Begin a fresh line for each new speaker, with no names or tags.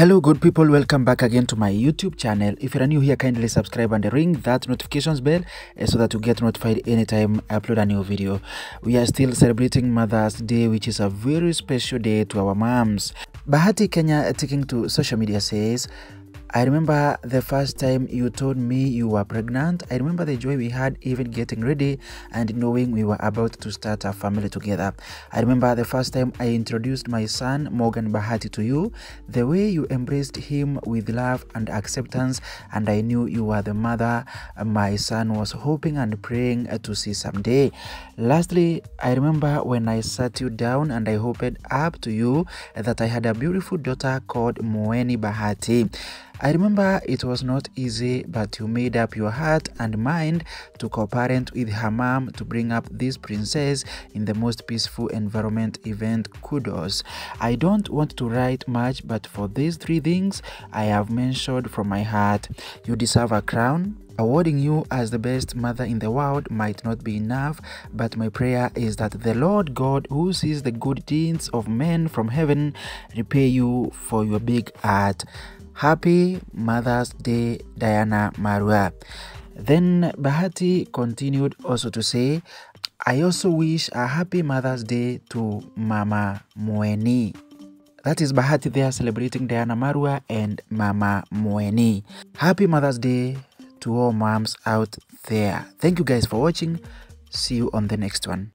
Hello, good people. Welcome back again to my YouTube channel. If you're new here, kindly subscribe and ring that notifications bell eh, so that you get notified anytime I upload a new video. We are still celebrating Mother's Day, which is a very special day to our moms. Bahati Kenya taking to social media says, I remember the first time you told me you were pregnant. I remember the joy we had even getting ready and knowing we were about to start a family together. I remember the first time I introduced my son Morgan Bahati to you, the way you embraced him with love and acceptance, and I knew you were the mother my son was hoping and praying to see someday. Lastly, I remember when I sat you down and I hoped up to you that I had a beautiful daughter called Mueni Bahati. I remember it was not easy, but you made up your heart and mind to co-parent with her mom to bring up this princess in the most peaceful environment event. Kudos. I don't want to write much, but for these three things I have mentioned from my heart, you deserve a crown. Awarding you as the best mother in the world might not be enough, but my prayer is that the Lord God, who sees the good deeds of men from heaven, repay you for your big heart. Happy Mother's Day, Diana Marua. Then Bahati continued also to say, I also wish a happy Mother's Day to Mama Mueni. That is Bahati there celebrating Diana Marua and Mama Mueni. Happy Mother's Day to all moms out there. Thank you guys for watching. See you on the next one.